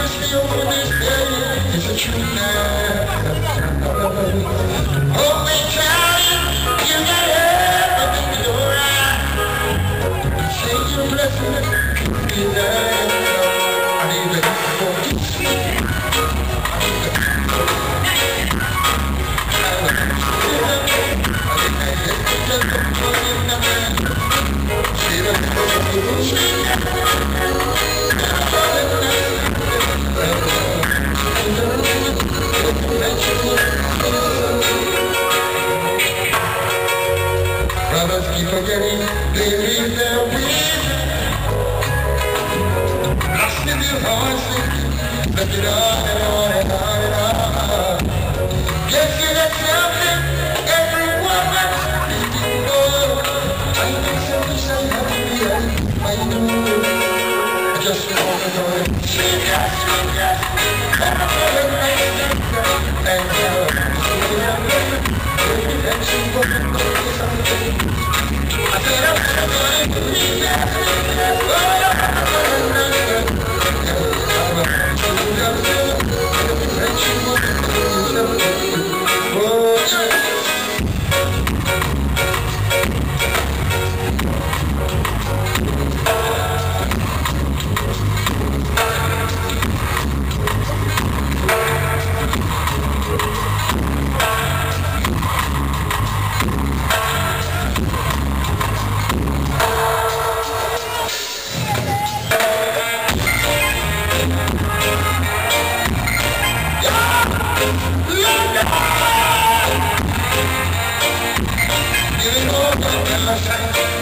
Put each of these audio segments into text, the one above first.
mercy over this day is a true love. Brothers keep forgetting they leave their. Lost in their hearts, look it on and on and on and on. Yes, got something every woman. I think so, to be I know. I just want to know it. Sweet, yes, sweet, yes. And uh,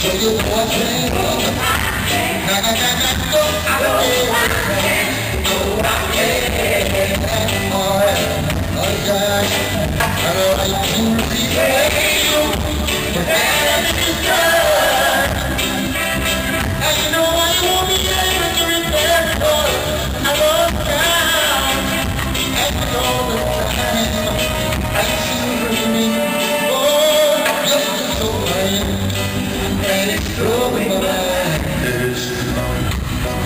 So you want me? Na na na na go I don't like you, but that is good.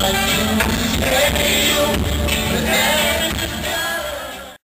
love you, baby, you, baby.